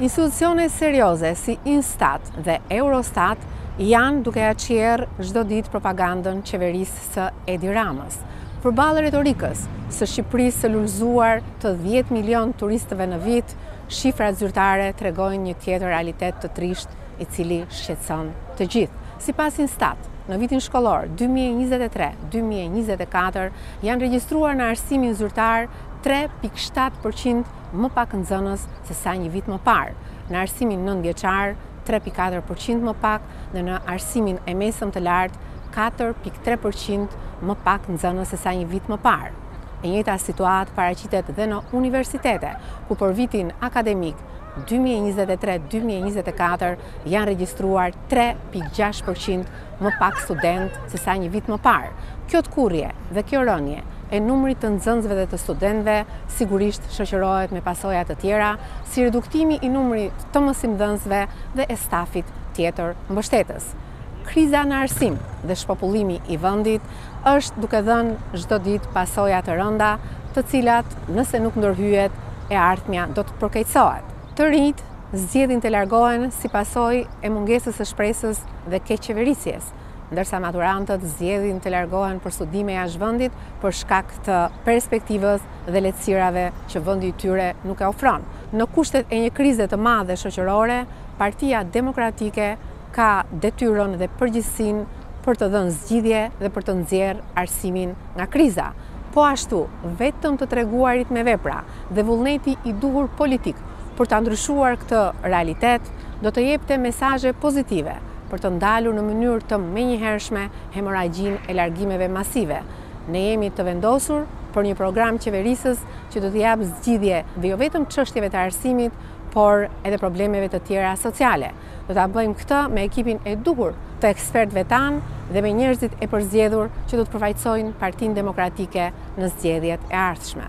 Institucione serioze si Instat dhe Eurostat janë duke ia çjerrë çdo ditë propagandën qeverisë së Edi Ramës. Përballë retorikës së Shqipërisë së lulëzuar të dhjetë milionë turistëve në vit, shifrat zyrtare tregojnë një tjetër realitet të trishtë i cili shqetëson të gjithë. Sipas Instat, në vitin shkollor dy mijë e njëzet e tre dy mijë e njëzet e katër janë regjistruar në arsimin zyrtar tre pikë shtatë për qind më pak nxënës se sa një vit më parë, në arsimin nëntëvjeçar tre pikë katër për qind më pak dhe në arsimin e mesëm të lartë katër pikë tre për qind më pak nxënës se sa një vit më parë. E njëjta situatë paraqitet dhe në universitete, ku për vitin akademik 2023-2024 janë regjistruar 3.6 për qind më pak studentë se sa një vit më parë. Kjo tkurrje dhe kjo rënie e numrit të nxënësve dhe të studentëve sigurisht shoqërohet me pasoja të tjera si reduktimi i numrit të mësimdhënësve dhe e stafit tjetër mbështetës. Kriza në arsim dhe shpopullimi i vendit është duke dhënë çdo ditë pasoja të rënda të cilat nëse nuk ndërhyet e ardhmja do të përkeqësohet. Të rinjtë zgjedhin të largohen si pasojë e mungesës së shpresës dhe keqqeverisjes, ndërsa maturantët zgjedhin të largohen për studime jashtë vendit për shkak të perspektivës dhe lehtësirave që vendi i tyre nuk e ofron. Në kushtet e një krize të madhe shoqërore, Partia Demokratike ka detyrën dhe përgjegjësinë për të dhënë zgjidhje dhe për të nxjerrë arsimin nga kriza. Po ashtu, vetëm të treguarit me vepra dhe vullneti i duhur politik për ta ndryshuar këtë realitet do të jepte mesazhe pozitive për të ndalur në mënyrë të menjëhershme hemorragjinë e largimeve masive. Ne jemi të vendosur për një program qeverisës që do të japë zgjidhje dhe jo vetëm çështjeve të arsimit, por edhe problemeve të tjera sociale. Do ta bëjmë këtë me ekipin e duhur të ekspertëve tanë dhe me njerëzit e përzgjedhur që do të përfaqësojnë Partinë Demokratike në zgjedhjet e ardhshme.